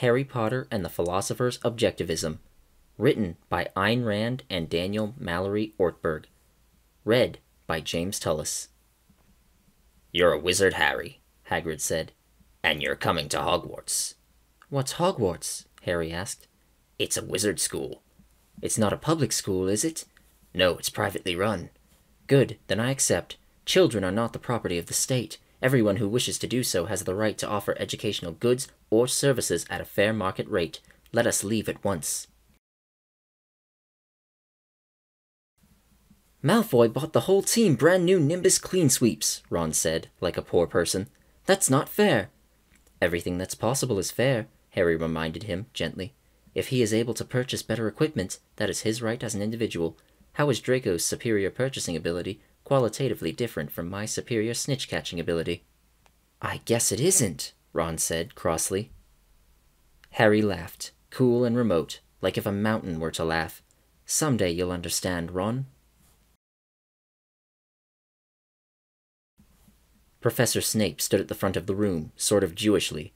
Harry Potter and the Philosopher's Objectivism, written by Ayn Rand and Daniel Mallory Ortberg, read by James Tullos. You're a wizard, Harry, Hagrid said, and you're coming to Hogwarts. What's Hogwarts? Harry asked. It's a wizard school. It's not a public school, is it? No, it's privately run. Good, then I accept. Children are not the property of the state. Everyone who wishes to do so has the right to offer educational goods or services at a fair market rate. Let us leave at once. Malfoy bought the whole team brand new Nimbus clean sweeps, Ron said, like a poor person. That's not fair. Everything that's possible is fair, Harry reminded him gently. If he is able to purchase better equipment, that is his right as an individual. How is Draco's superior purchasing ability qualitatively different from my superior snitch catching ability? I guess it isn't, Ron said crossly. Harry laughed, cool and remote, like if a mountain were to laugh. Someday you'll understand, Ron. Professor Snape stood at the front of the room, sort of Jewishly.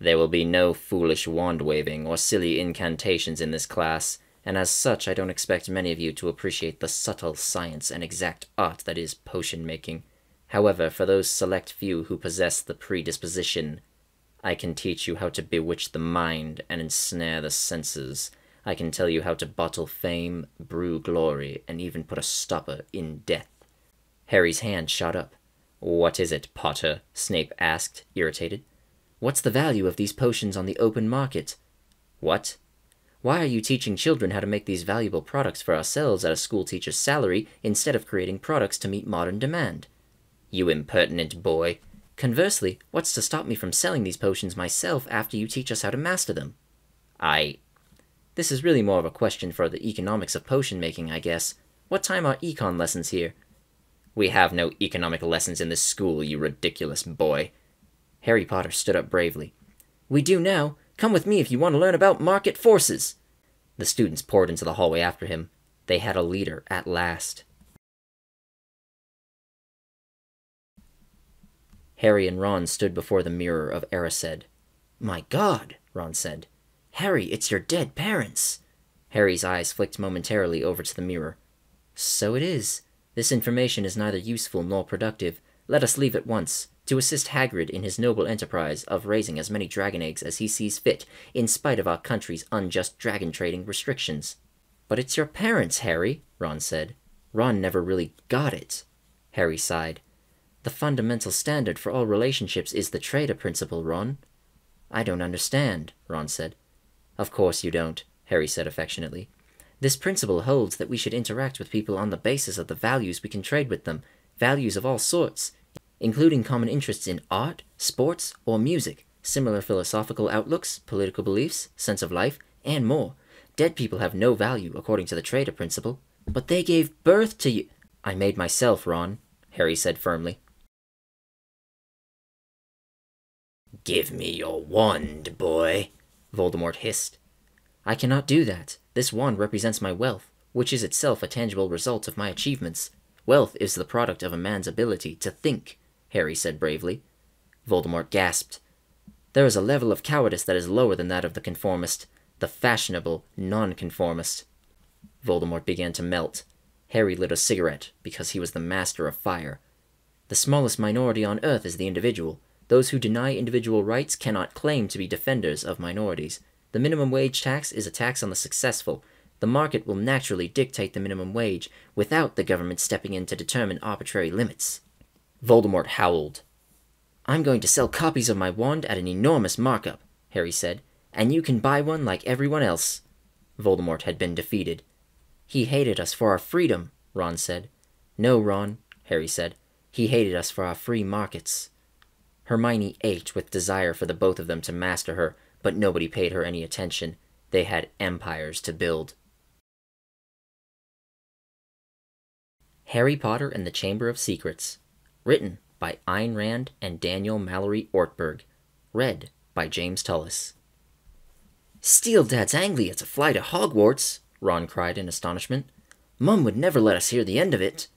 There will be no foolish wand waving or silly incantations in this class, and as such I don't expect many of you to appreciate the subtle science and exact art that is potion making. However, for those select few who possess the predisposition, I can teach you how to bewitch the mind and ensnare the senses. I can tell you how to bottle fame, brew glory, and even put a stopper in death. Harry's hand shot up. What is it, Potter? Snape asked, irritated. What's the value of these potions on the open market? What? Why are you teaching children how to make these valuable products for ourselves at a school teacher's salary instead of creating products to meet modern demand? You impertinent boy. Conversely, what's to stop me from selling these potions myself after you teach us how to master them? I. This is really more of a question for the economics of potion making, I guess. What time are econ lessons here? We have no economic lessons in this school, you ridiculous boy. Harry Potter stood up bravely. We do now. Come with me if you want to learn about market forces. The students poured into the hallway after him. They had a leader at last. Harry and Ron stood before the mirror of Erised. My God, Ron said. Harry, it's your dead parents. Harry's eyes flicked momentarily over to the mirror. So it is. This information is neither useful nor productive. Let us leave at once, to assist Hagrid in his noble enterprise of raising as many dragon eggs as he sees fit, in spite of our country's unjust dragon trading restrictions. But it's your parents, Harry, Ron said. Ron never really got it. Harry sighed. The fundamental standard for all relationships is the trader principle, Ron. I don't understand, Ron said. Of course you don't, Harry said affectionately. This principle holds that we should interact with people on the basis of the values we can trade with them, values of all sorts, including common interests in art, sports, or music, similar philosophical outlooks, political beliefs, sense of life, and more. Dead people have no value according to the trader principle. But they gave birth to you. I made myself, Ron, Harry said firmly. Give me your wand, boy, Voldemort hissed. I cannot do that. This wand represents my wealth, which is itself a tangible result of my achievements. Wealth is the product of a man's ability to think, Harry said bravely. Voldemort gasped. There is a level of cowardice that is lower than that of the conformist, the fashionable nonconformist. Voldemort began to melt. Harry lit a cigarette because he was the master of fire. The smallest minority on earth is the individual. Those who deny individual rights cannot claim to be defenders of minorities. The minimum wage tax is a tax on the successful. The market will naturally dictate the minimum wage without the government stepping in to determine arbitrary limits. Voldemort howled. I'm going to sell copies of my wand at an enormous markup, Harry said, and you can buy one like everyone else. Voldemort had been defeated. He hated us for our freedom, Ron said. No, Ron, Harry said. He hated us for our free markets. Hermione ached with desire for the both of them to master her, but nobody paid her any attention. They had empires to build. Harry Potter and the Chamber of Secrets. Written by Ayn Rand and Daniel Mallory Ortberg. Read by James Tullos. Steal Dad's Anglia to fly to Hogwarts, Ron cried in astonishment. Mum would never let us hear the end of it.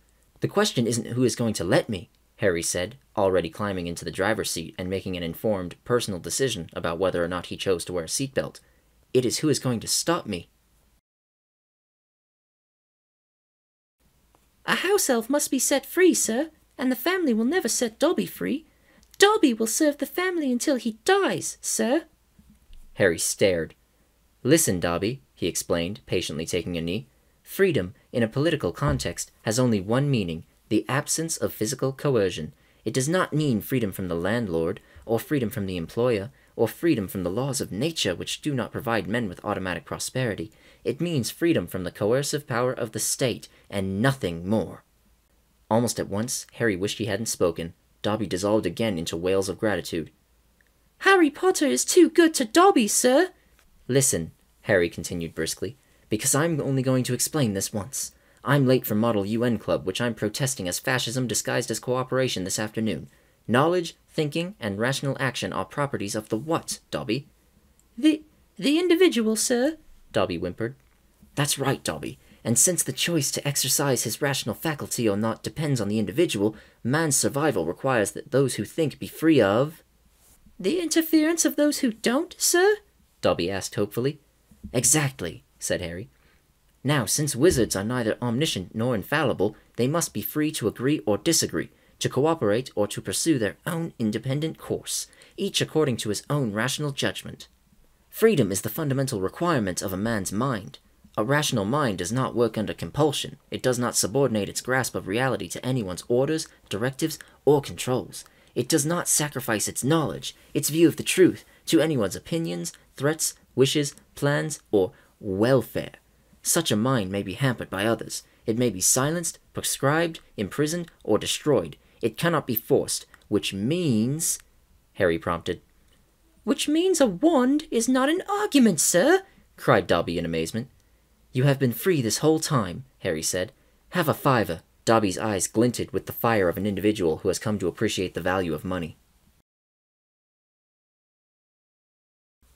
The question isn't who is going to let me, Harry said, already climbing into the driver's seat and making an informed, personal decision about whether or not he chose to wear a seatbelt. It is who is going to stop me. A house elf must be set free, sir, and the family will never set Dobby free. Dobby will serve the family until he dies, sir. Harry stared. Listen, Dobby, he explained, patiently taking a knee. Freedom, in a political context, has only one meaning the absence of physical coercion. It does not mean freedom from the landlord, or freedom from the employer, or freedom from the laws of nature which do not provide men with automatic prosperity. It means freedom from the coercive power of the state, and nothing more. Almost at once, Harry wished he hadn't spoken. Dobby dissolved again into wails of gratitude. Harry Potter is too good to Dobby, sir. Listen, Harry continued briskly, because I'm only going to explain this once. I'm late for Model UN Club, which I'm protesting as fascism disguised as cooperation this afternoon. Knowledge, thinking, and rational action are properties of the what, Dobby? The the individual, sir, Dobby whimpered. That's right, Dobby. And since the choice to exercise his rational faculty or not depends on the individual, man's survival requires that those who think be free of. The interference of those who don't, sir? Dobby asked hopefully. Exactly, said Harry. Now, since wizards are neither omniscient nor infallible, they must be free to agree or disagree, to cooperate or to pursue their own independent course, each according to his own rational judgment. Freedom is the fundamental requirement of a man's mind. A rational mind does not work under compulsion. It does not subordinate its grasp of reality to anyone's orders, directives, or controls. It does not sacrifice its knowledge, its view of the truth, to anyone's opinions, threats, wishes, plans, or welfare. Such a mind may be hampered by others. It may be silenced, prescribed, imprisoned, or destroyed. It cannot be forced, which means. Harry prompted. Which means a wand is not an argument, sir, cried Dobby in amazement. You have been free this whole time, Harry said. Have a fiver. Dobby's eyes glinted with the fire of an individual who has come to appreciate the value of money.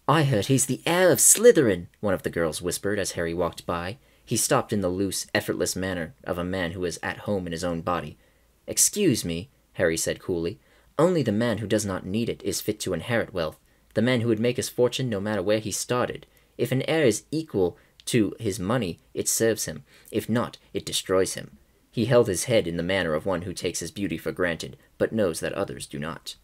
I heard he's the heir of Slytherin, one of the girls whispered as Harry walked by. He stopped in the loose, effortless manner of a man who is at home in his own body. Excuse me, Harry said coolly. Only the man who does not need it is fit to inherit wealth. The man who would make his fortune no matter where he started. If an heir is equal to his money, it serves him. If not, it destroys him. He held his head in the manner of one who takes his beauty for granted, but knows that others do not.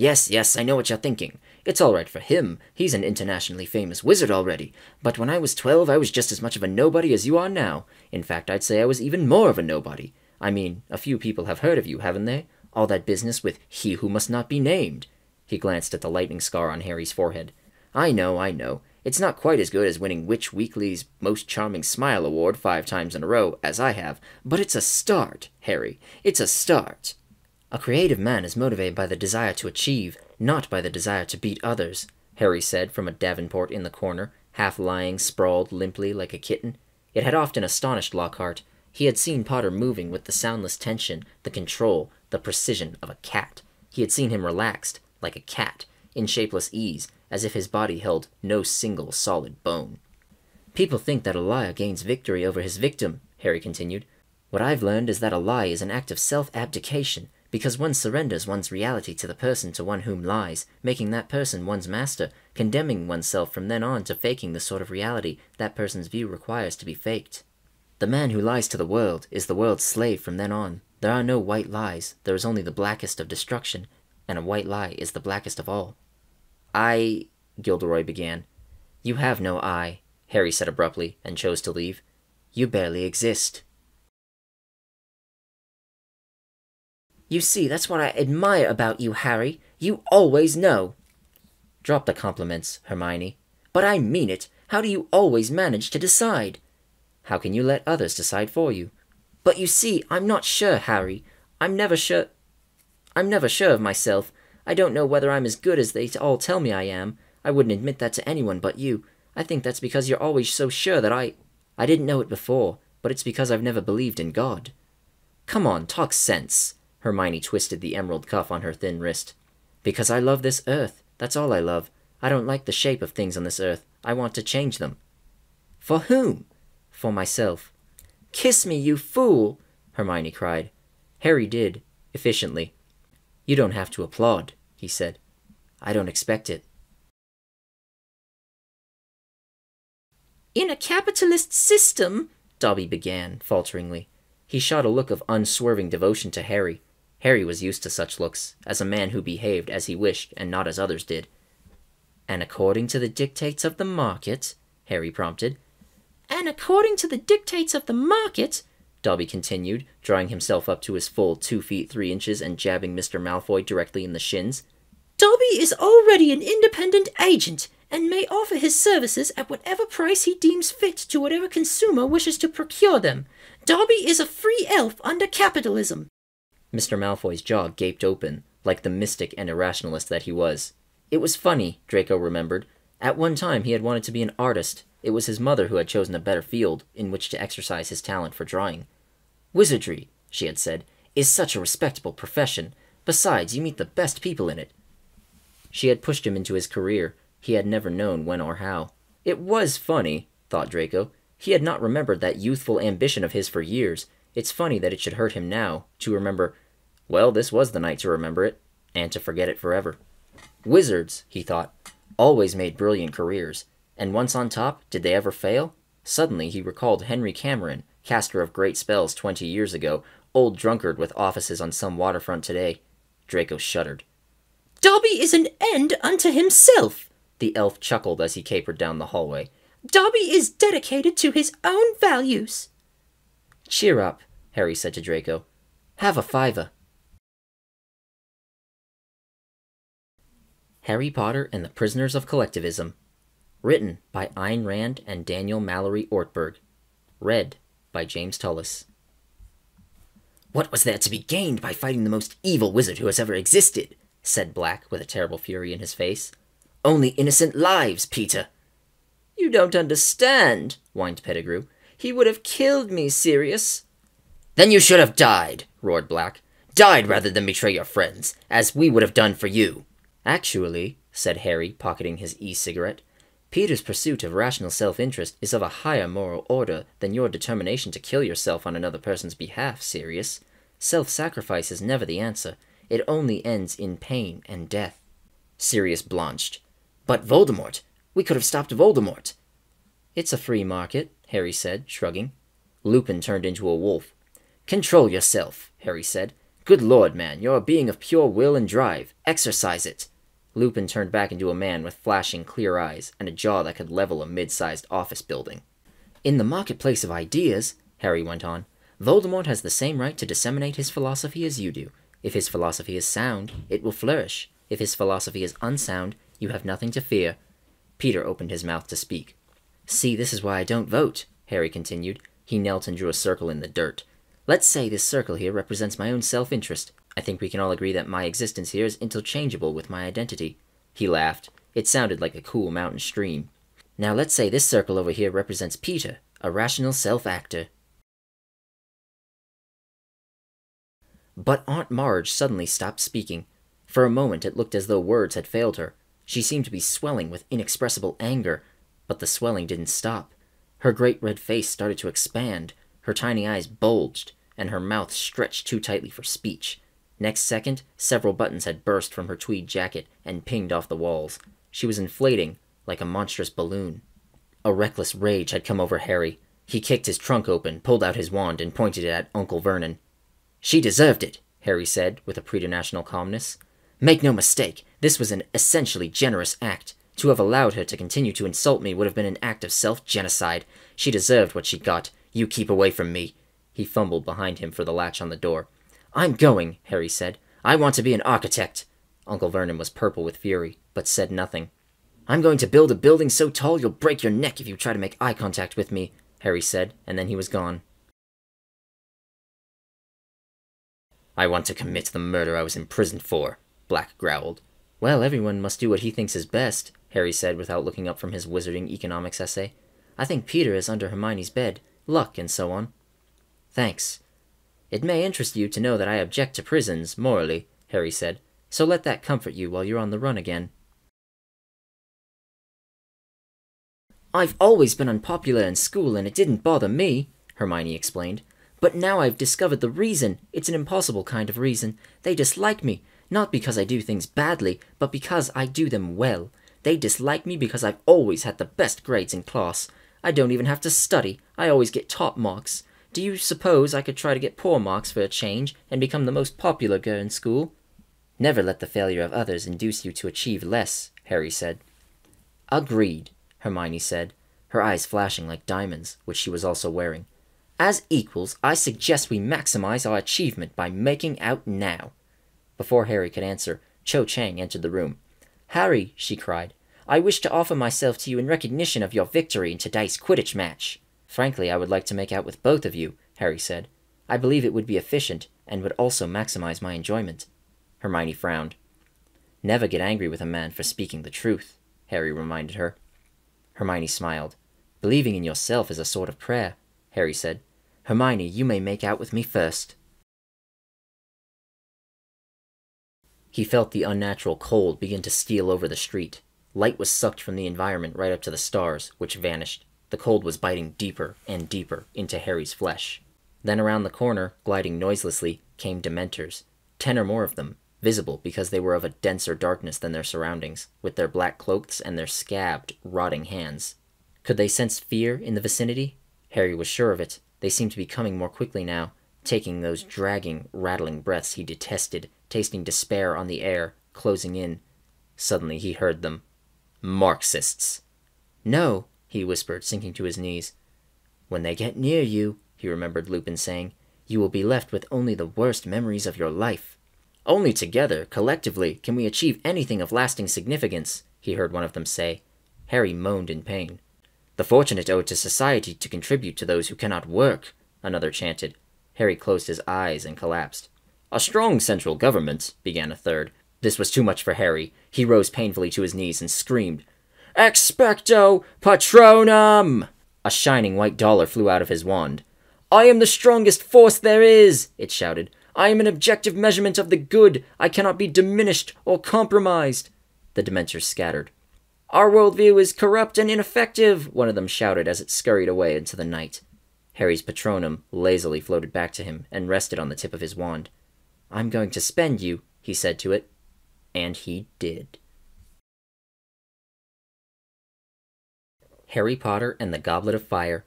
Yes, yes, I know what you're thinking. It's all right for him. He's an internationally famous wizard already. But when I was twelve, I was just as much of a nobody as you are now. In fact, I'd say I was even more of a nobody. I mean, a few people have heard of you, haven't they? All that business with he who must not be named. He glanced at the lightning scar on Harry's forehead. I know, I know. It's not quite as good as winning Witch Weekly's Most Charming Smile Award five times in a row, as I have, but it's a start, Harry. It's a start. A creative man is motivated by the desire to achieve, not by the desire to beat others, Harry said from a Davenport in the corner, half lying sprawled limply like a kitten. It had often astonished Lockhart. He had seen Potter moving with the soundless tension, the control, the precision of a cat. He had seen him relaxed, like a cat, in shapeless ease, as if his body held no single solid bone. People think that a liar gains victory over his victim, Harry continued. What I've learned is that a lie is an act of self abdication, because one surrenders one's reality to the person to one whom lies, making that person one's master, condemning oneself from then on to faking the sort of reality that person's view requires to be faked. The man who lies to the world is the world's slave from then on. There are no white lies, there is only the blackest of destruction, and a white lie is the blackest of all. I. Gilderoy began. You have no I, Harry said abruptly, and chose to leave. You barely exist. You see, that's what I admire about you, Harry. You always know. Drop the compliments, Hermione. But I mean it. How do you always manage to decide? How can you let others decide for you? But you see, I'm not sure, Harry. I'm never sure. I'm never sure of myself. I don't know whether I'm as good as they all tell me I am. I wouldn't admit that to anyone but you. I think that's because you're always so sure that I. I didn't know it before, but it's because I've never believed in God. Come on, talk sense. Hermione twisted the emerald cuff on her thin wrist. Because I love this earth. That's all I love. I don't like the shape of things on this earth. I want to change them. For whom? For myself. Kiss me, you fool! Hermione cried. Harry did, efficiently. You don't have to applaud, he said. I don't expect it. In a capitalist system, Dobby began, falteringly. He shot a look of unswerving devotion to Harry. Harry was used to such looks, as a man who behaved as he wished and not as others did. And according to the dictates of the market, Harry prompted. And according to the dictates of the market, Dobby continued, drawing himself up to his full two feet three inches and jabbing Mr. Malfoy directly in the shins. Dobby is already an independent agent and may offer his services at whatever price he deems fit to whatever consumer wishes to procure them. Dobby is a free elf under capitalism. Mr. Malfoy's jaw gaped open, like the mystic and irrationalist that he was. It was funny, Draco remembered. At one time he had wanted to be an artist. It was his mother who had chosen a better field in which to exercise his talent for drawing. Wizardry, she had said, is such a respectable profession. Besides, you meet the best people in it. She had pushed him into his career. He had never known when or how. It was funny, thought Draco. He had not remembered that youthful ambition of his for years. It's funny that it should hurt him now, to remember, well, this was the night to remember it, and to forget it forever. Wizards, he thought, always made brilliant careers, and once on top, did they ever fail? Suddenly he recalled Henry Cameron, caster of great spells twenty years ago, old drunkard with offices on some waterfront today. Draco shuddered. Dobby is an end unto himself, the elf chuckled as he capered down the hallway. Dobby is dedicated to his own values. Cheer up, Harry said to Draco. Have a fiver. Harry Potter and the Prisoners of Collectivism. Written by Ayn Rand and Daniel Mallory Ortberg. Read by James Tullos. What was there to be gained by fighting the most evil wizard who has ever existed? said Black with a terrible fury in his face. Only innocent lives, Peter. You don't understand, whined Pettigrew. He would have killed me, Sirius. Then you should have died, roared Black. Died rather than betray your friends, as we would have done for you. Actually, said Harry, pocketing his e-cigarette, Peter's pursuit of rational self-interest is of a higher moral order than your determination to kill yourself on another person's behalf, Sirius. Self-sacrifice is never the answer. It only ends in pain and death. Sirius blanched. But Voldemort! We could have stopped Voldemort! It's a free market, Harry said, shrugging. Lupin turned into a wolf. Control yourself, Harry said. Good lord, man, you're a being of pure will and drive. Exercise it. Lupin turned back into a man with flashing clear eyes and a jaw that could level a mid-sized office building. In the marketplace of ideas, Harry went on, Voldemort has the same right to disseminate his philosophy as you do. If his philosophy is sound, it will flourish. If his philosophy is unsound, you have nothing to fear. Peter opened his mouth to speak. See, this is why I don't vote, Harry continued. He knelt and drew a circle in the dirt. Let's say this circle here represents my own self-interest. I think we can all agree that my existence here is interchangeable with my identity. He laughed. It sounded like a cool mountain stream. Now let's say this circle over here represents Peter, a rational self-actor. But Aunt Marge suddenly stopped speaking. For a moment it looked as though words had failed her. She seemed to be swelling with inexpressible anger, but the swelling didn't stop. Her great red face started to expand, her tiny eyes bulged, and her mouth stretched too tightly for speech. Next second, several buttons had burst from her tweed jacket and pinged off the walls. She was inflating like a monstrous balloon. A reckless rage had come over Harry. He kicked his trunk open, pulled out his wand, and pointed it at Uncle Vernon. She deserved it, Harry said, with a preternational calmness. Make no mistake, this was an essentially generous act. To have allowed her to continue to insult me would have been an act of self-genocide. She deserved what she got. You keep away from me. He fumbled behind him for the latch on the door. I'm going, Harry said. I want to be an architect. Uncle Vernon was purple with fury, but said nothing. I'm going to build a building so tall you'll break your neck if you try to make eye contact with me, Harry said, and then he was gone. I want to commit the murder I was imprisoned for, Black growled. Well, everyone must do what he thinks is best, Harry said without looking up from his wizarding economics essay. I think Peter is under Hermione's bed, luck and so on. Thanks. It may interest you to know that I object to prisons, morally, Harry said, so let that comfort you while you're on the run again. I've always been unpopular in school and it didn't bother me, Hermione explained. But now I've discovered the reason. It's an impossible kind of reason. They dislike me, not because I do things badly, but because I do them well. They dislike me because I've always had the best grades in class. I don't even have to study. I always get top marks. Do you suppose I could try to get poor marks for a change and become the most popular girl in school? Never let the failure of others induce you to achieve less, Harry said. Agreed, Hermione said, her eyes flashing like diamonds, which she was also wearing. As equals, I suggest we maximize our achievement by making out now. Before Harry could answer, Cho Chang entered the room. Harry, she cried, I wish to offer myself to you in recognition of your victory in today's Quidditch match. Frankly, I would like to make out with both of you, Harry said. I believe it would be efficient and would also maximize my enjoyment. Hermione frowned. Never get angry with a man for speaking the truth, Harry reminded her. Hermione smiled. Believing in yourself is a sort of prayer, Harry said. Hermione, you may make out with me first. He felt the unnatural cold begin to steal over the street. Light was sucked from the environment right up to the stars, which vanished. The cold was biting deeper and deeper into Harry's flesh. Then around the corner, gliding noiselessly, came Dementors. Ten or more of them, visible because they were of a denser darkness than their surroundings, with their black cloaks and their scabbed, rotting hands. Could they sense fear in the vicinity? Harry was sure of it. They seemed to be coming more quickly now, taking those dragging, rattling breaths he detested, tasting despair on the air, closing in. Suddenly he heard them. Marxists. No, he whispered, sinking to his knees. When they get near you, he remembered Lupin saying, you will be left with only the worst memories of your life. Only together, collectively, can we achieve anything of lasting significance, he heard one of them say. Harry moaned in pain. The fortunate owe to society to contribute to those who cannot work, another chanted. Harry closed his eyes and collapsed. A strong central government, began a third. This was too much for Harry. He rose painfully to his knees and screamed, Expecto Patronum! A shining white dollar flew out of his wand. I am the strongest force there is, it shouted. I am an objective measurement of the good. I cannot be diminished or compromised. The Dementors scattered. Our worldview is corrupt and ineffective, one of them shouted as it scurried away into the night. Harry's patronum lazily floated back to him and rested on the tip of his wand. I'm going to spend you, he said to it. And he did. Harry Potter and the Goblet of Fire.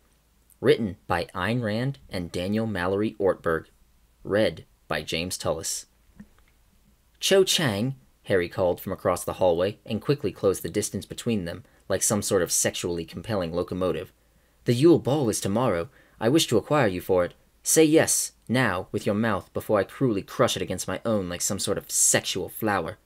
Written by Ayn Rand and Daniel Mallory Ortberg. Read by James Tullos. Cho Chang, Harry called from across the hallway and quickly closed the distance between them, like some sort of sexually compelling locomotive. The Yule Ball is tomorrow. I wish to acquire you for it. Say yes, now, with your mouth, before I cruelly crush it against my own like some sort of sexual flower.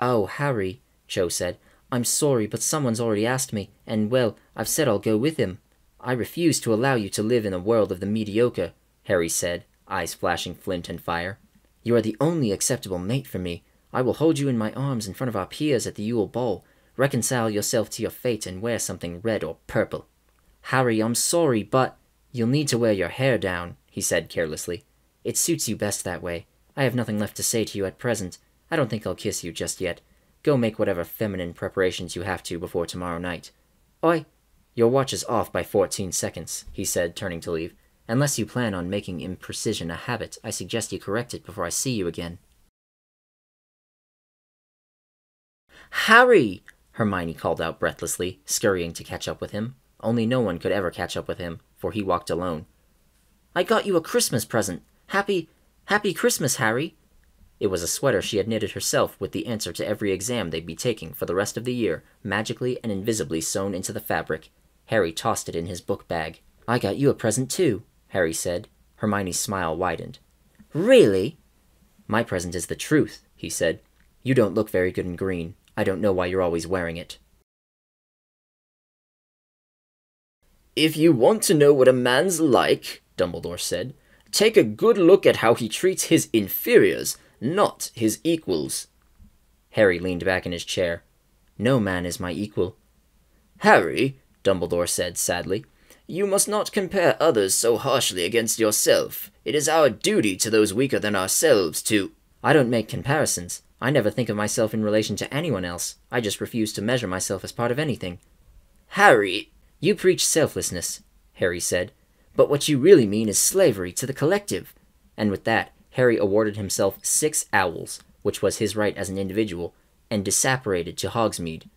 Oh, Harry, Cho said. I'm sorry, but someone's already asked me, and well, I've said I'll go with him. I refuse to allow you to live in a world of the mediocre, Harry said, eyes flashing flint and fire. You are the only acceptable mate for me, I will hold you in my arms in front of our peers at the Yule Ball. Reconcile yourself to your fate and wear something red or purple. Harry, I'm sorry, but you'll need to wear your hair down, he said carelessly. It suits you best that way. I have nothing left to say to you at present. I don't think I'll kiss you just yet. Go make whatever feminine preparations you have to before tomorrow night. Oi, your watch is off by fourteen seconds, he said, turning to leave. Unless you plan on making imprecision a habit, I suggest you correct it before I see you again. Harry! Hermione called out breathlessly, scurrying to catch up with him. Only no one could ever catch up with him, for he walked alone. I got you a Christmas present. Happy, happy Christmas, Harry. It was a sweater she had knitted herself with the answer to every exam they'd be taking for the rest of the year, magically and invisibly sewn into the fabric. Harry tossed it in his book bag. I got you a present too, Harry said. Hermione's smile widened. Really? My present is the truth, he said. You don't look very good in green. I don't know why you're always wearing it. If you want to know what a man's like, Dumbledore said, take a good look at how he treats his inferiors, not his equals. Harry leaned back in his chair. No man is my equal. Harry, Dumbledore said sadly, you must not compare others so harshly against yourself. It is our duty to those weaker than ourselves to. I don't make comparisons. I never think of myself in relation to anyone else. I just refuse to measure myself as part of anything. Harry, you preach selflessness, Harry said. But what you really mean is slavery to the collective. And with that, Harry awarded himself six owls, which was his right as an individual, and disapparated to Hogsmeade.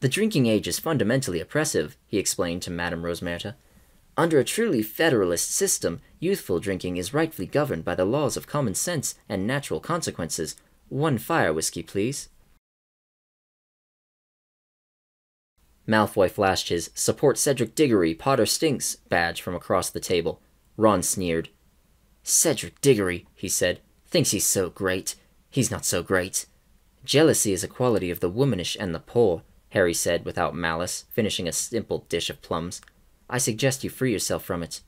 The drinking age is fundamentally oppressive, he explained to Madame Rosmerta. Under a truly federalist system, youthful drinking is rightfully governed by the laws of common sense and natural consequences. One fire whiskey, please. Malfoy flashed his Support Cedric Diggory, Potter Stinks badge from across the table. Ron sneered. Cedric Diggory, he said, thinks he's so great. He's not so great. Jealousy is a quality of the womanish and the poor, Harry said without malice, finishing a simple dish of plums. I suggest you free yourself from it.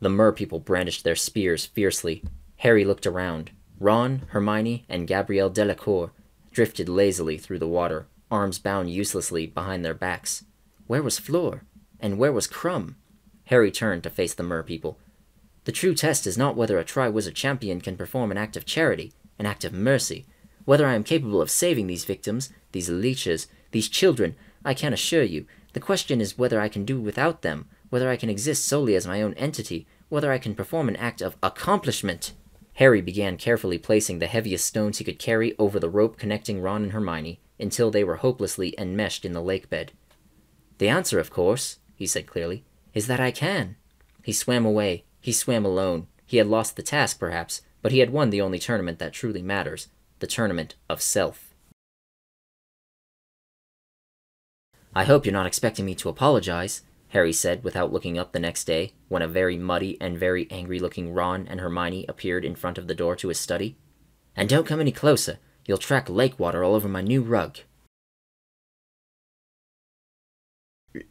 The mer people brandished their spears fiercely. Harry looked around. Ron, Hermione, and Gabrielle Delacour drifted lazily through the water, arms bound uselessly behind their backs. Where was Fleur? And where was Krum? Harry turned to face the mer people. The true test is not whether a Triwizard champion can perform an act of charity, an act of mercy. Whether I am capable of saving these victims, these leeches, these children, I can assure you. The question is whether I can do without them, whether I can exist solely as my own entity, whether I can perform an act of accomplishment. Harry began carefully placing the heaviest stones he could carry over the rope connecting Ron and Hermione until they were hopelessly enmeshed in the lake bed. The answer, of course, he said clearly, is that I can. He swam away. He swam alone. He had lost the task, perhaps, but he had won the only tournament that truly matters the tournament of self. I hope you're not expecting me to apologize, Harry said without looking up the next day, when a very muddy and very angry looking Ron and Hermione appeared in front of the door to his study. And don't come any closer. You'll track lake water all over my new rug.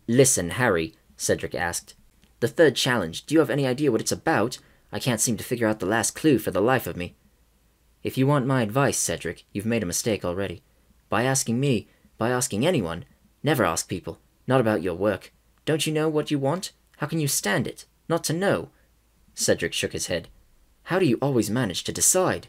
Listen, Harry, Cedric asked. The third challenge, do you have any idea what it's about? I can't seem to figure out the last clue for the life of me. If you want my advice, Cedric, you've made a mistake already. By asking me, by asking anyone, never ask people, not about your work. Don't you know what you want? How can you stand it? Not to know? Cedric shook his head. How do you always manage to decide?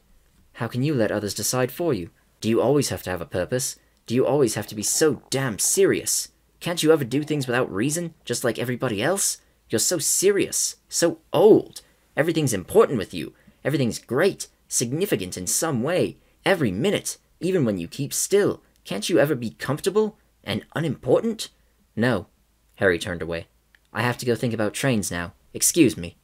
How can you let others decide for you? Do you always have to have a purpose? Do you always have to be so damn serious? Can't you ever do things without reason, just like everybody else? You're so serious, so old. Everything's important with you. Everything's great, significant in some way, every minute, even when you keep still. Can't you ever be comfortable and unimportant? No, Harry turned away. I have to go think about trains now. Excuse me.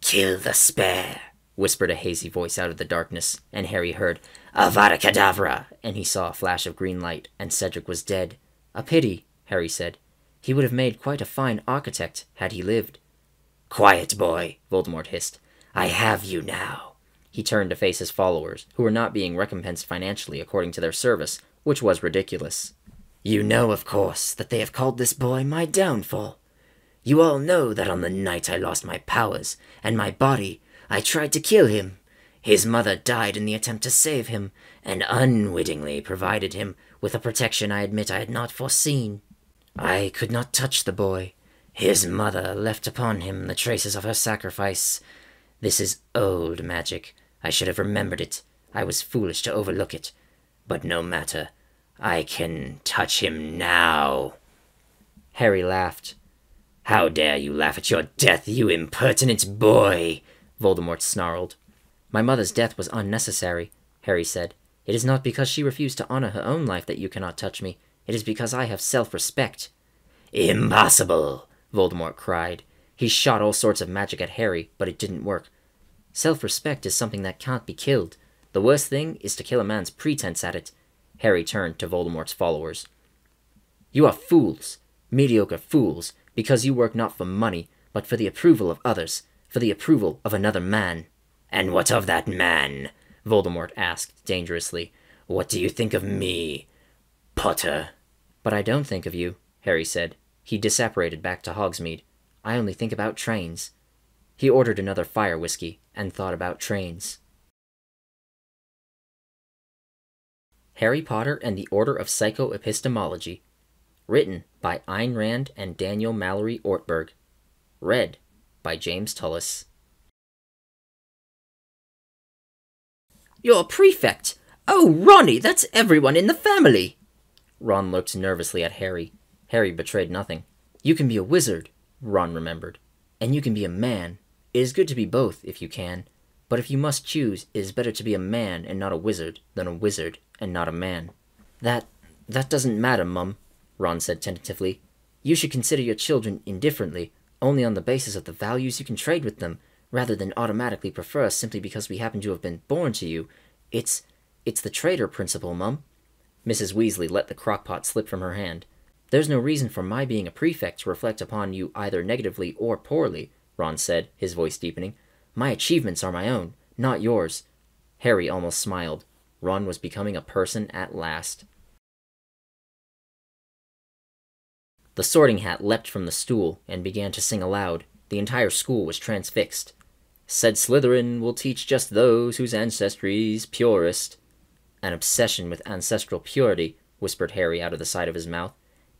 Kill the spare, whispered a hazy voice out of the darkness, and Harry heard Avada Kedavra, and he saw a flash of green light, and Cedric was dead. A pity, Harry said. He would have made quite a fine architect had he lived. Quiet, boy, Voldemort hissed. I have you now. He turned to face his followers, who were not being recompensed financially according to their service, which was ridiculous. You know, of course, that they have called this boy my downfall. You all know that on the night I lost my powers and my body, I tried to kill him. His mother died in the attempt to save him, and unwittingly provided him with a protection I admit I had not foreseen. I could not touch the boy. His mother left upon him the traces of her sacrifice. This is old magic. I should have remembered it. I was foolish to overlook it. But no matter. I can touch him now. Harry laughed. How dare you laugh at your death, you impertinent boy! Voldemort snarled. My mother's death was unnecessary, Harry said. It is not because she refused to honor her own life that you cannot touch me. It is because I have self respect. Impossible! Voldemort cried. He shot all sorts of magic at Harry, but it didn't work. Self respect is something that can't be killed. The worst thing is to kill a man's pretense at it. Harry turned to Voldemort's followers. You are fools, mediocre fools, because you work not for money, but for the approval of others, for the approval of another man. And what of that man? Voldemort asked dangerously. What do you think of me, Potter? But I don't think of you, Harry said. He disapparated back to Hogsmeade. I only think about trains. He ordered another fire whiskey and thought about trains. Harry Potter and the Order of Psychoepistemology. Written by Ayn Rand and Daniel Mallory Ortberg. Read by James Tullos. Your prefect! Oh, Ronnie, that's everyone in the family! Ron looked nervously at Harry. Harry betrayed nothing. You can be a wizard, Ron remembered. And you can be a man. It is good to be both, if you can. But if you must choose, it is better to be a man and not a wizard than a wizard and not a man. That. that doesn't matter, Mum, Ron said tentatively. You should consider your children indifferently, only on the basis of the values you can trade with them, rather than automatically prefer us simply because we happen to have been born to you. It's. it's the trader principle, Mum. Mrs. Weasley let the crockpot slip from her hand. There's no reason for my being a prefect to reflect upon you either negatively or poorly, Ron said, his voice deepening. My achievements are my own, not yours. Harry almost smiled. Ron was becoming a person at last. The sorting hat leapt from the stool and began to sing aloud. The entire school was transfixed. Said Slytherin will teach just those whose ancestry's purest. An obsession with ancestral purity, whispered Harry out of the side of his mouth,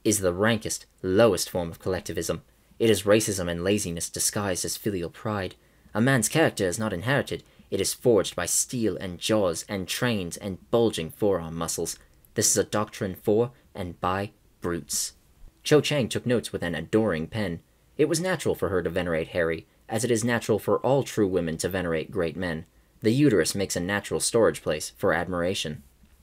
is the rankest, lowest form of collectivism. It is racism and laziness disguised as filial pride. A man's character is not inherited, it is forged by steel and jaws and trains and bulging forearm muscles. This is a doctrine for and by brutes. Cho Chang took notes with an adoring pen. It was natural for her to venerate Harry, as it is natural for all true women to venerate great men. The uterus makes a natural storage place for admiration.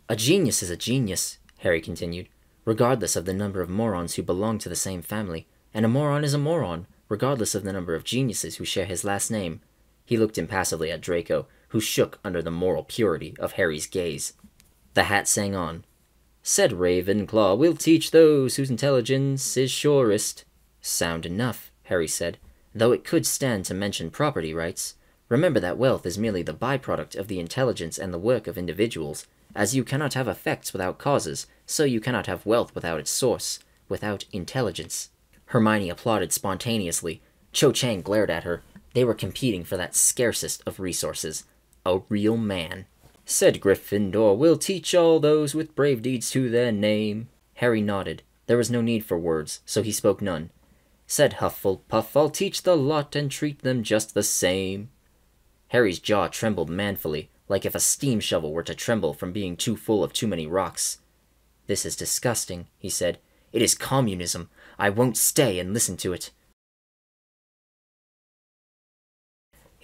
A genius is a genius, Harry continued, regardless of the number of morons who belong to the same family, and a moron is a moron, regardless of the number of geniuses who share his last name. He looked impassively at Draco, who shook under the moral purity of Harry's gaze. The hat sang on. Said Ravenclaw we'll teach those whose intelligence is surest. Sound enough, Harry said, though it could stand to mention property rights. Remember that wealth is merely the byproduct of the intelligence and the work of individuals. As you cannot have effects without causes, so you cannot have wealth without its source, without intelligence. Hermione applauded spontaneously. Cho Chang glared at her. They were competing for that scarcest of resources a real man. Said Gryffindor we'll teach all those with brave deeds to their name. Harry nodded. There was no need for words, so he spoke none. Said Hufflepuff, I'll teach the lot and treat them just the same. Harry's jaw trembled manfully, like if a steam shovel were to tremble from being too full of too many rocks. This is disgusting, he said. It is communism. I won't stay and listen to it.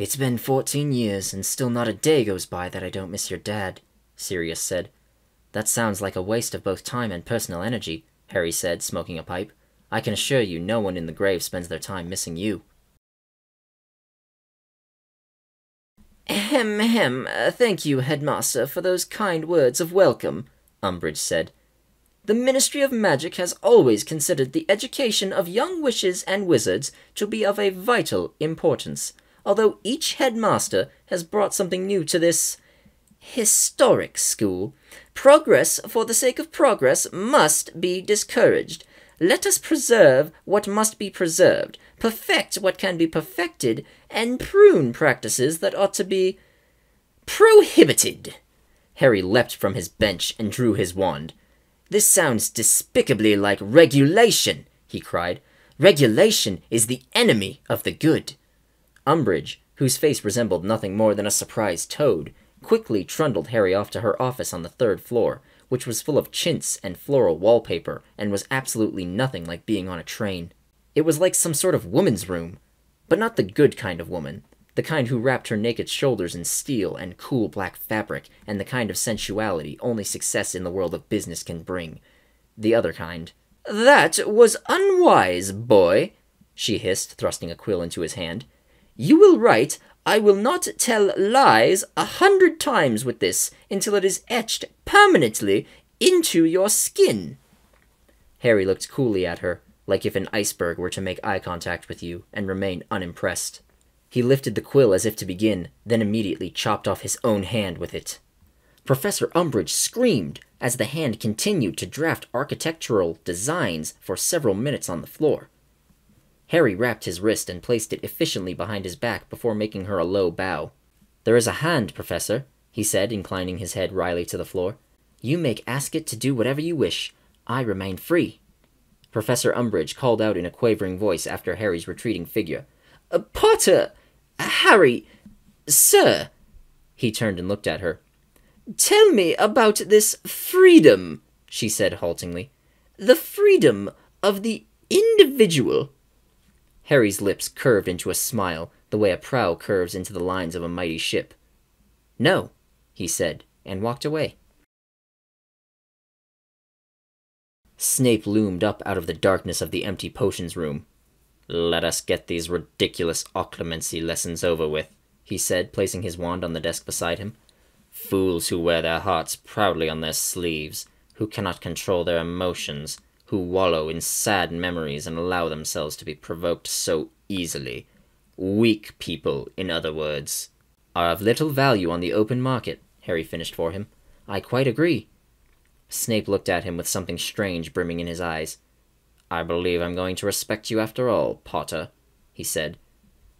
It's been fourteen years, and still not a day goes by that I don't miss your dad, Sirius said. That sounds like a waste of both time and personal energy, Harry said, smoking a pipe. I can assure you no one in the grave spends their time missing you. Ahem, ahem. Uh, thank you, Headmaster, for those kind words of welcome, Umbridge said. The Ministry of Magic has always considered the education of young witches and wizards to be of a vital importance, although each headmaster has brought something new to this historic school. Progress for the sake of progress must be discouraged. Let us preserve what must be preserved, perfect what can be perfected, and prune practices that ought to be prohibited. Harry leapt from his bench and drew his wand. This sounds despicably like regulation, he cried. Regulation is the enemy of the good. Umbridge, whose face resembled nothing more than a surprised toad, quickly trundled Harry off to her office on the third floor, which was full of chintz and floral wallpaper and was absolutely nothing like being on a train. It was like some sort of woman's room, but not the good kind of woman, the kind who wrapped her naked shoulders in steel and cool black fabric, and the kind of sensuality only success in the world of business can bring. The other kind. That was unwise, boy, she hissed, thrusting a quill into his hand. You will write, I will not tell lies a hundred times with this until it is etched permanently into your skin. Harry looked coolly at her, like if an iceberg were to make eye contact with you and remain unimpressed. He lifted the quill as if to begin, then immediately chopped off his own hand with it. Professor Umbridge screamed as the hand continued to draft architectural designs for several minutes on the floor. Harry wrapped his wrist and placed it efficiently behind his back before making her a low bow. There is a hand, Professor, he said, inclining his head wryly to the floor. You make ask it to do whatever you wish. I remain free. Professor Umbridge called out in a quavering voice after Harry's retreating figure. Uh, Potter! Harry! Sir! He turned and looked at her. Tell me about this freedom she said haltingly. The freedom of the individual. Harry's lips curved into a smile, the way a prow curves into the lines of a mighty ship. No, he said, and walked away. Snape loomed up out of the darkness of the empty potions room. Let us get these ridiculous occlumency lessons over with, he said, placing his wand on the desk beside him. Fools who wear their hearts proudly on their sleeves, who cannot control their emotions, who wallow in sad memories and allow themselves to be provoked so easily. Weak people, in other words, are of little value on the open market, Harry finished for him. I quite agree. Snape looked at him with something strange brimming in his eyes. I believe I'm going to respect you after all, Potter, he said.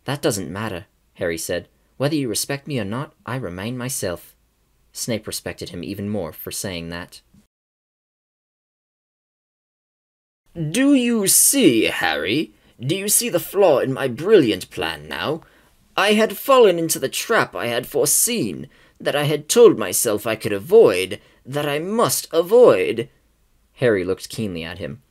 That doesn't matter, Harry said. Whether you respect me or not, I remain myself. Snape respected him even more for saying that. Do you see, Harry? Do you see the flaw in my brilliant plan now? I had fallen into the trap I had foreseen, that I had told myself I could avoid, that I must avoid. Harry looked keenly at him.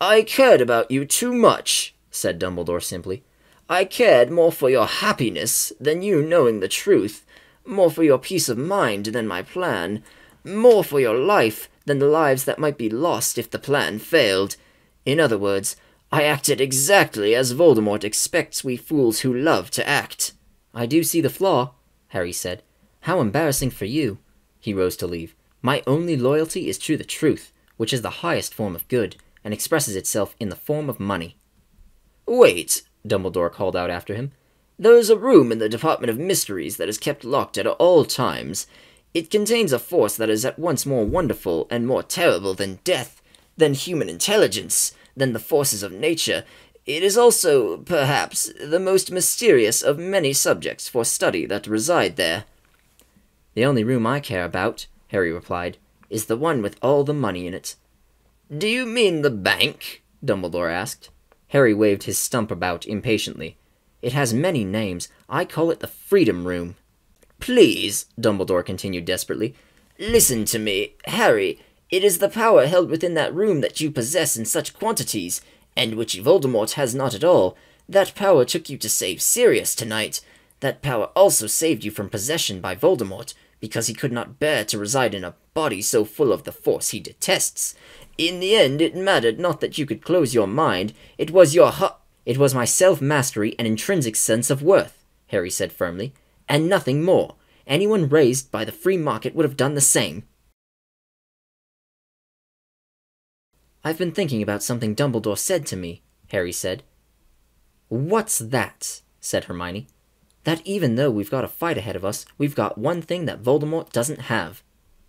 I cared about you too much, said Dumbledore simply. I cared more for your happiness than you knowing the truth, more for your peace of mind than my plan, more for your life than the lives that might be lost if the plan failed. In other words, I acted exactly as Voldemort expects we fools who love to act. I do see the flaw, Harry said. How embarrassing for you. He rose to leave. My only loyalty is to the truth, which is the highest form of good, and expresses itself in the form of money. Wait, Dumbledore called out after him. There is a room in the Department of Mysteries that is kept locked at all times. It contains a force that is at once more wonderful and more terrible than death, than human intelligence, than the forces of nature. It is also, perhaps, the most mysterious of many subjects for study that reside there. The only room I care about, Harry replied, is the one with all the money in it. Do you mean the bank? Dumbledore asked. Harry waved his stump about impatiently. It has many names. I call it the Freedom Room. Please, Dumbledore continued desperately, listen to me. Harry, it is the power held within that room that you possess in such quantities, and which Voldemort has not at all. That power took you to save Sirius tonight. That power also saved you from possession by Voldemort, because he could not bear to reside in a body so full of the force he detests. In the end, it mattered not that you could close your mind, it was your hu- It was my self-mastery and intrinsic sense of worth, Harry said firmly, and nothing more. Anyone raised by the free market would have done the same. I've been thinking about something Dumbledore said to me, Harry said. What's that? said Hermione. That even though we've got a fight ahead of us, we've got one thing that Voldemort doesn't have.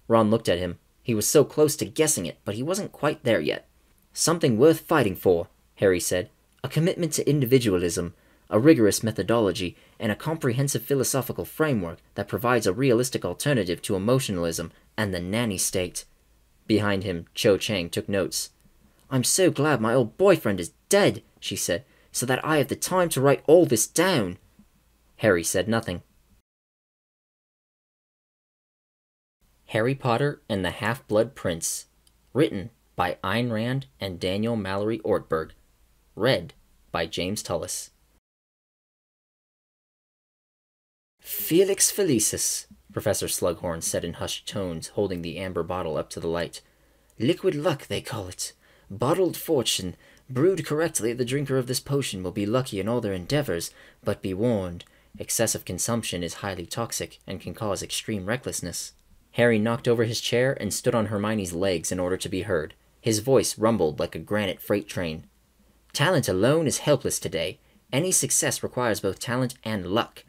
Ron looked at him. He was so close to guessing it, but he wasn't quite there yet. Something worth fighting for, Harry said. A commitment to individualism, a rigorous methodology, and a comprehensive philosophical framework that provides a realistic alternative to emotionalism and the nanny state. Behind him, Cho Chang took notes. I'm so glad my old boyfriend is dead, she said, so that I have the time to write all this down. Harry said nothing. Harry Potter and the Half-Blood Prince, written by Ayn Rand and Daniel Mallory Ortberg, read by James Tullos. Felix Felicis, Professor Slughorn said in hushed tones, holding the amber bottle up to the light. Liquid luck, they call it. Bottled fortune. Brewed correctly, the drinker of this potion will be lucky in all their endeavors, but be warned, excessive consumption is highly toxic and can cause extreme recklessness. Harry knocked over his chair and stood on Hermione's legs in order to be heard. His voice rumbled like a granite freight train. Talent alone is helpless today. Any success requires both talent and luck.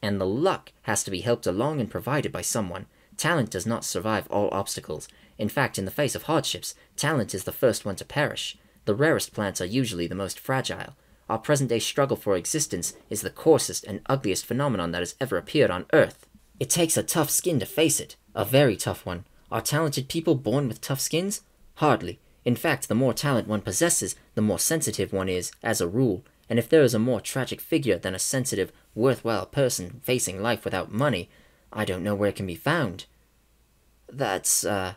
And the luck has to be helped along and provided by someone. Talent does not survive all obstacles. In fact, in the face of hardships, talent is the first one to perish. The rarest plants are usually the most fragile. Our present day struggle for existence is the coarsest and ugliest phenomenon that has ever appeared on Earth. It takes a tough skin to face it, a very tough one. Are talented people born with tough skins? Hardly. In fact, the more talent one possesses, the more sensitive one is, as a rule. And if there is a more tragic figure than a sensitive, worthwhile person facing life without money, I don't know where it can be found. That's, uh,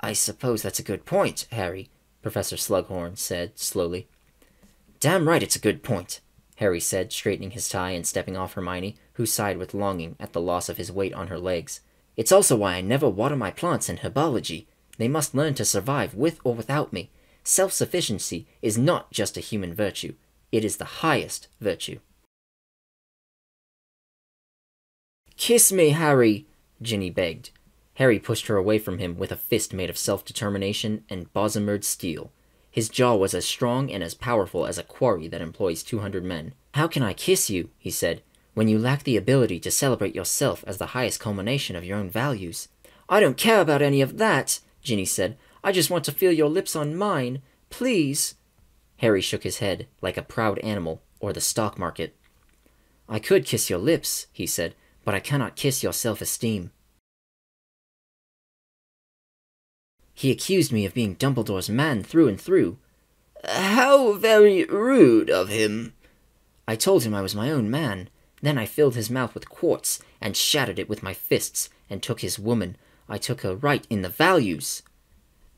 I suppose that's a good point, Harry, Professor Slughorn said slowly. Damn right it's a good point, Harry said, straightening his tie and stepping off Hermione, who sighed with longing at the loss of his weight on her legs. It's also why I never water my plants in herbology. They must learn to survive with or without me. Self sufficiency is not just a human virtue, it is the highest virtue. Kiss me, Harry, Ginny begged. Harry pushed her away from him with a fist made of self determination and Bessemer steel. His jaw was as strong and as powerful as a quarry that employs two hundred men. How can I kiss you, he said, when you lack the ability to celebrate yourself as the highest culmination of your own values? I don't care about any of that, Ginny said. I just want to feel your lips on mine. Please. Harry shook his head, like a proud animal, or the stock market. I could kiss your lips, he said, but I cannot kiss your self He accused me of being Dumbledore's man through and through. How very rude of him. I told him I was my own man. Then I filled his mouth with quartz and shattered it with my fists and took his woman. I took her right in the values.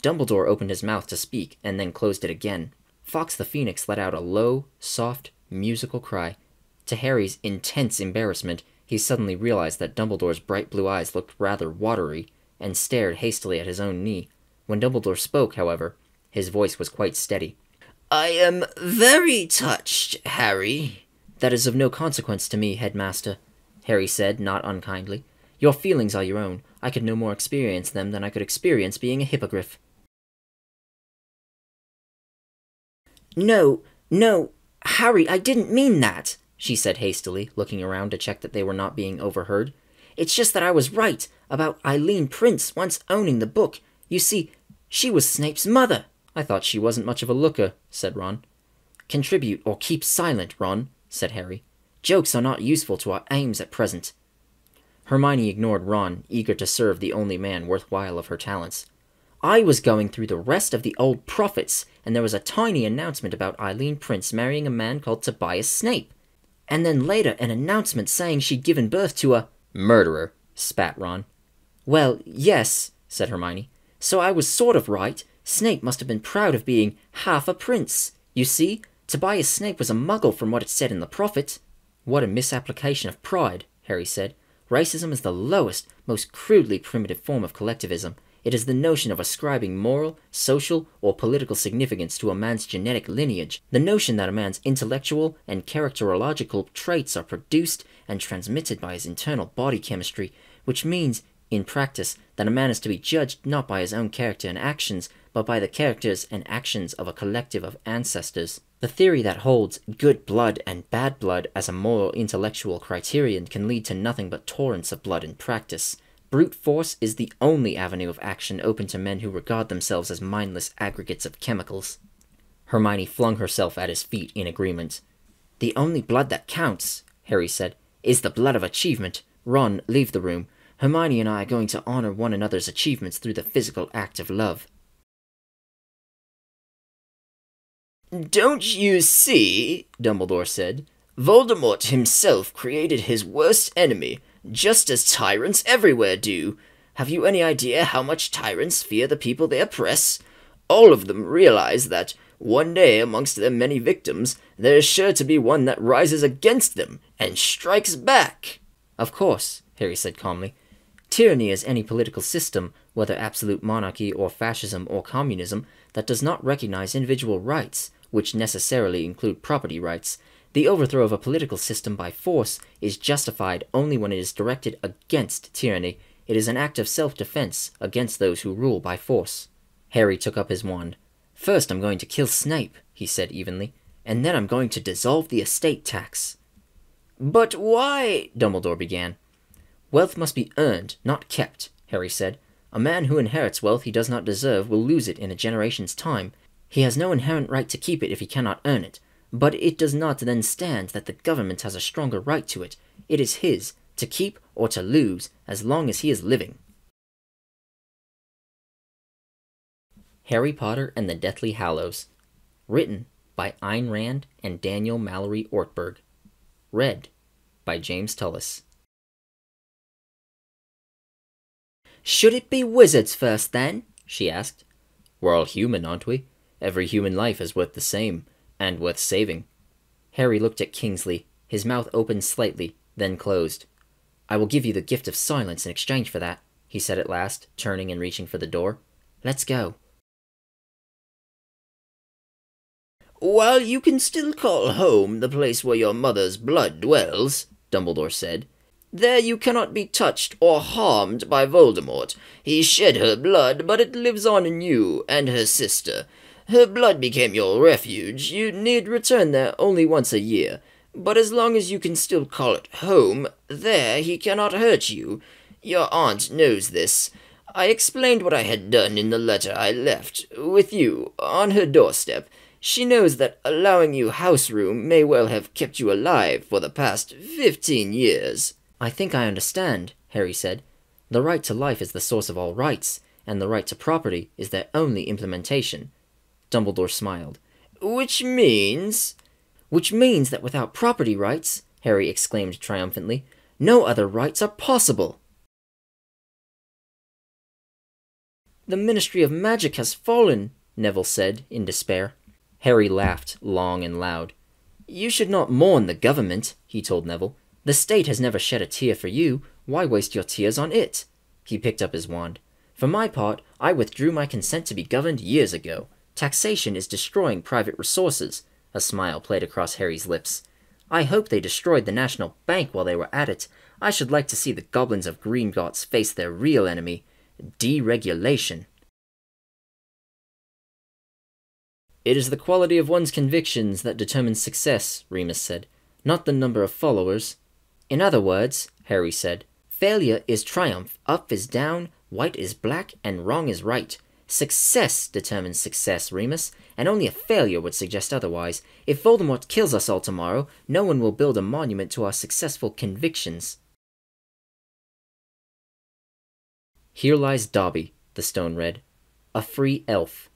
Dumbledore opened his mouth to speak and then closed it again. Fawkes the Phoenix let out a low, soft, musical cry. To Harry's intense embarrassment, he suddenly realized that Dumbledore's bright blue eyes looked rather watery, and stared hastily at his own knee. When Dumbledore spoke, however, his voice was quite steady. I am very touched, Harry. That is of no consequence to me, headmaster, Harry said, not unkindly. Your feelings are your own. I could no more experience them than I could experience being a hippogriff. No, no, Harry, I didn't mean that, she said hastily, looking around to check that they were not being overheard. It's just that I was right about Eileen Prince once owning the book. You see, she was Snape's mother. I thought she wasn't much of a looker, said Ron. Contribute or keep silent, Ron, said Harry. Jokes are not useful to our aims at present. Hermione ignored Ron, eager to serve the only man worthwhile of her talents. I was going through the rest of the old prophets, and there was a tiny announcement about Eileen Prince marrying a man called Tobias Snape. And then later an announcement saying she'd given birth to a murderer, spat Ron. Well, yes, said Hermione. So I was sort of right. Snape must have been proud of being half a prince. You see, Tobias Snape was a muggle from what it said in the Prophet. What a misapplication of pride, Harry said. Racism is the lowest, most crudely primitive form of collectivism. It is the notion of ascribing moral, social, or political significance to a man's genetic lineage, the notion that a man's intellectual and characterological traits are produced and transmitted by his internal body chemistry, which means in practice, that a man is to be judged not by his own character and actions, but by the characters and actions of a collective of ancestors. The theory that holds good blood and bad blood as a moral intellectual criterion can lead to nothing but torrents of blood in practice. Brute force is the only avenue of action open to men who regard themselves as mindless aggregates of chemicals. Hermione flung herself at his feet in agreement. The only blood that counts, Harry said, is the blood of achievement. Ron, leave the room. Hermione and I are going to honor one another's achievements through the physical act of love. Don't you see, Dumbledore said, Voldemort himself created his worst enemy, just as tyrants everywhere do. Have you any idea how much tyrants fear the people they oppress? All of them realize that one day amongst their many victims, there is sure to be one that rises against them and strikes back. Of course, Harry said calmly. Tyranny is any political system, whether absolute monarchy or fascism or communism, that does not recognize individual rights, which necessarily include property rights. The overthrow of a political system by force is justified only when it is directed against tyranny. It is an act of self defense against those who rule by force. Harry took up his wand. First, I'm going to kill Snape, he said evenly, and then I'm going to dissolve the estate tax. But why? Dumbledore began. Wealth must be earned, not kept, Harry said. A man who inherits wealth he does not deserve will lose it in a generation's time. He has no inherent right to keep it if he cannot earn it. But it does not then stand that the government has a stronger right to it. It is his, to keep or to lose, as long as he is living. Harry Potter and the Deathly Hallows. Written by Ayn Rand and Daniel Mallory Ortberg. Read by James Tullos. Should it be wizards first, then? she asked. We're all human, aren't we? Every human life is worth the same, and worth saving. Harry looked at Kingsley, his mouth opened slightly, then closed. I will give you the gift of silence in exchange for that, he said at last, turning and reaching for the door. Let's go. While you can still call home the place where your mother's blood dwells, Dumbledore said, there you cannot be touched or harmed by Voldemort. He shed her blood, but it lives on in you and her sister. Her blood became your refuge. You need return there only once a year. But as long as you can still call it home, there he cannot hurt you. Your aunt knows this. I explained what I had done in the letter I left, with you, on her doorstep. She knows that allowing you house room may well have kept you alive for the past fifteen years. I think I understand, Harry said. The right to life is the source of all rights, and the right to property is their only implementation. Dumbledore smiled. Which means. Which means that without property rights, Harry exclaimed triumphantly, no other rights are possible. The Ministry of Magic has fallen, Neville said in despair. Harry laughed long and loud. You should not mourn the government, he told Neville. The state has never shed a tear for you. Why waste your tears on it? He picked up his wand. For my part, I withdrew my consent to be governed years ago. Taxation is destroying private resources. A smile played across Harry's lips. I hope they destroyed the National Bank while they were at it. I should like to see the goblins of Gringotts face their real enemy deregulation. It is the quality of one's convictions that determines success, Remus said, not the number of followers. In other words, Harry said, failure is triumph, up is down, white is black, and wrong is right. Success determines success, Remus, and only a failure would suggest otherwise. If Voldemort kills us all tomorrow, no one will build a monument to our successful convictions. Here lies Dobby, the stone read. A free elf.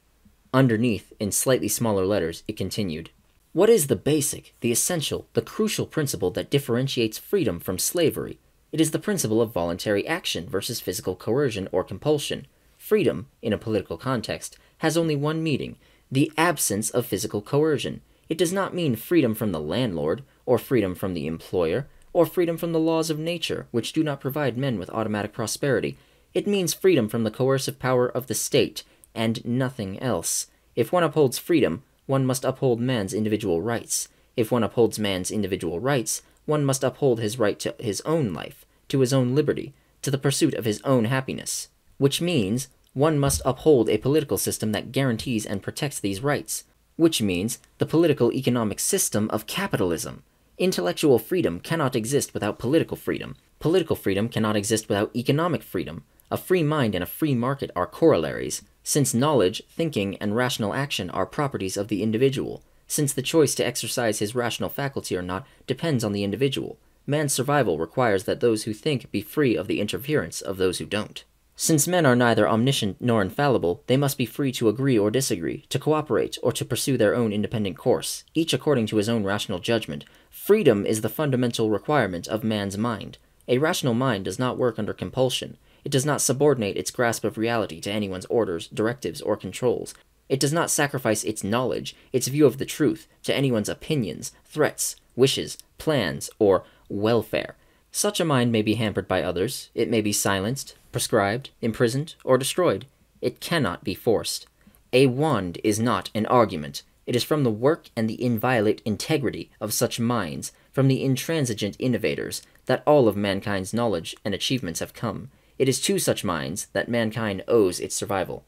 Underneath, in slightly smaller letters, it continued. What is the basic, the essential, the crucial principle that differentiates freedom from slavery? It is the principle of voluntary action versus physical coercion or compulsion. Freedom, in a political context, has only one meaning the absence of physical coercion. It does not mean freedom from the landlord, or freedom from the employer, or freedom from the laws of nature, which do not provide men with automatic prosperity. It means freedom from the coercive power of the state, and nothing else. If one upholds freedom, one must uphold man's individual rights. If one upholds man's individual rights, one must uphold his right to his own life, to his own liberty, to the pursuit of his own happiness. Which means one must uphold a political system that guarantees and protects these rights. Which means the political economic system of capitalism. Intellectual freedom cannot exist without political freedom. Political freedom cannot exist without economic freedom. A free mind and a free market are corollaries since knowledge, thinking, and rational action are properties of the individual, since the choice to exercise his rational faculty or not depends on the individual, man's survival requires that those who think be free of the interference of those who don't. Since men are neither omniscient nor infallible, they must be free to agree or disagree, to cooperate, or to pursue their own independent course, each according to his own rational judgment. Freedom is the fundamental requirement of man's mind. A rational mind does not work under compulsion. It does not subordinate its grasp of reality to anyone's orders, directives, or controls. It does not sacrifice its knowledge, its view of the truth, to anyone's opinions, threats, wishes, plans, or welfare. Such a mind may be hampered by others, it may be silenced, prescribed, imprisoned, or destroyed. It cannot be forced. A wand is not an argument. It is from the work and the inviolate integrity of such minds, from the intransigent innovators, that all of mankind's knowledge and achievements have come. It is to such minds that mankind owes its survival.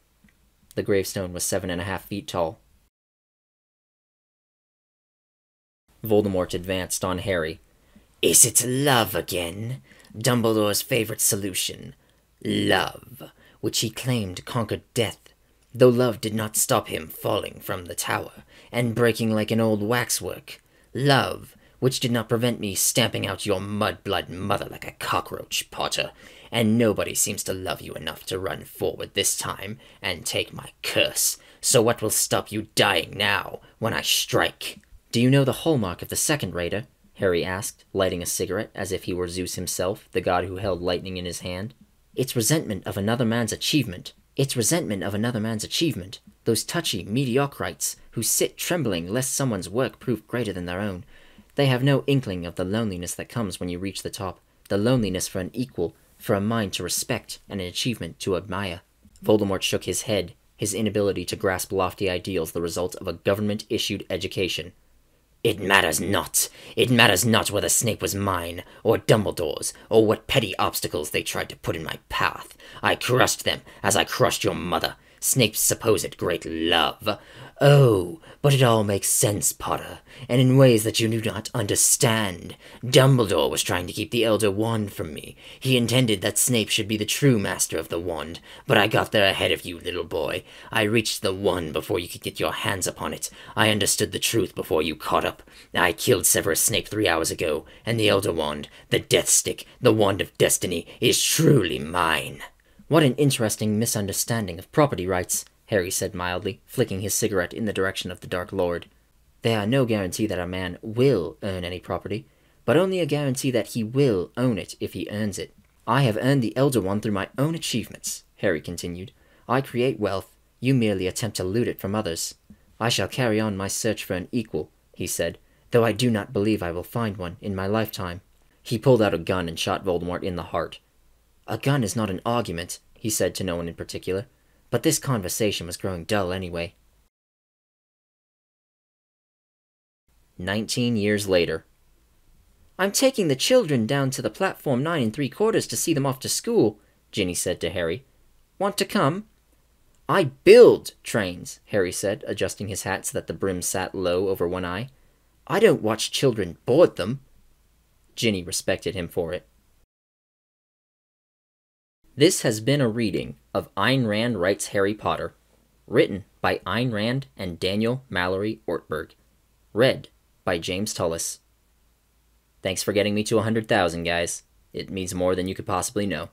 The gravestone was seven and a half feet tall. Voldemort advanced on Harry. Is it love again? Dumbledore's favorite solution. Love, which he claimed conquered death, though love did not stop him falling from the tower and breaking like an old waxwork. Love, which did not prevent me stamping out your mud-blood mother like a cockroach, Potter and nobody seems to love you enough to run forward this time and take my curse. So what will stop you dying now, when I strike? Do you know the hallmark of the second raider? Harry asked, lighting a cigarette as if he were Zeus himself, the god who held lightning in his hand. It's resentment of another man's achievement. It's resentment of another man's achievement, those touchy mediocrites who sit trembling lest someone's work prove greater than their own. They have no inkling of the loneliness that comes when you reach the top, the loneliness for an equal, for a mind to respect, and an achievement to admire. Voldemort shook his head, his inability to grasp lofty ideals the result of a government issued education. It matters not. It matters not whether Snape was mine, or Dumbledore's, or what petty obstacles they tried to put in my path. I crushed them, as I crushed your mother, Snape's supposed great love. Oh, but it all makes sense, Potter, and in ways that you do not understand. Dumbledore was trying to keep the Elder Wand from me. He intended that Snape should be the true master of the wand, but I got there ahead of you, little boy. I reached the wand before you could get your hands upon it. I understood the truth before you caught up. I killed Severus Snape three hours ago, and the Elder Wand, the Death Stick, the Wand of Destiny, is truly mine. What an interesting misunderstanding of property rights, Harry said mildly, flicking his cigarette in the direction of the Dark Lord. They are no guarantee that a man will earn any property, but only a guarantee that he will own it if he earns it. I have earned the Elder Wand through my own achievements, Harry continued. I create wealth, you merely attempt to loot it from others. I shall carry on my search for an equal, he said, though I do not believe I will find one in my lifetime. He pulled out a gun and shot Voldemort in the heart. A gun is not an argument, he said to no one in particular, but this conversation was growing dull anyway. Nineteen years later. I'm taking the children down to the platform nine and three quarters to see them off to school, Ginny said to Harry. Want to come? I build trains, Harry said, adjusting his hat so that the brim sat low over one eye. I don't watch children board them. Ginny respected him for it. This has been a reading of Ayn Rand Writes Harry Potter, written by Ayn Rand and Daniel Mallory Ortberg, read by James Tullos. Thanks for getting me to a 100,000, guys. It means more than you could possibly know.